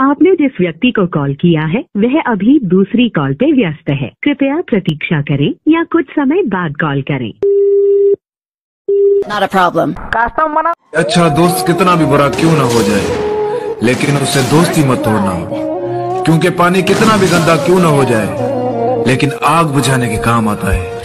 आपने जिस व्यक्ति को कॉल किया है वह अभी दूसरी कॉल पे व्यस्त है। कृपया प्रतीक्षा करें या कुछ समय बाद कॉल करें। Not a problem. अच्छा दोस्त कितना भी बुरा क्यों ना हो जाए? लेकिन उससे दोस्ती मत तोड़ना। क्योंकि पानी कितना भी गंदा क्यों ना हो जाए लेकिन आग बुझाने के काम आता है।